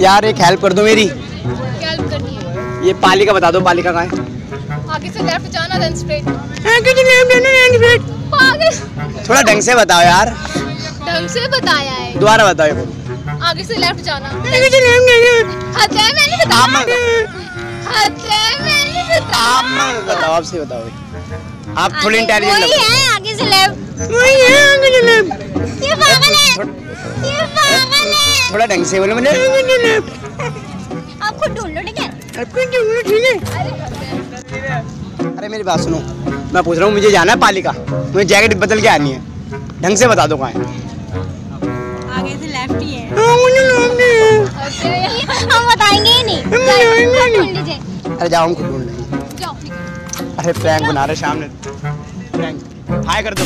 यार एक हेल्प कर दो मेरी। क्या हेल्प करनी है। ये पालिका बता दो पालिका कहाँ है? आगे से लेफ़्ट जाना देन स्ट्रेट थोड़ा ढंग से बताओ यार। ढंग से बताया है। दोबारा बताओ। आगे से लेफ़्ट जाना। हद है मैंने बताया। मत हद है मैंने बताया। आप मत बताओ आपसे बताओ आप थोड़ी इंटेलिजेंट है आगे से लेफ़्ट वही है आगे से left। थोड़ा- ये पागल थोड़ा ढंग से बोलो मैंने आप ढूंढ लो ठीक है? अरे मेरी बात सुनो मैं पूछ रहा हूँ मुझे जाना है पालिका। मुझे जैकेट बदल के आनी है। ढंग से बता दो कहाँ है। आगे से लेफ़्ट ही है। हम बताएँगे ही नहीं। अरे जाओ हम खुद ढूंढ लेंगे अरे प्रैंक बना रहे सामने प्रैंक हाय कर दो।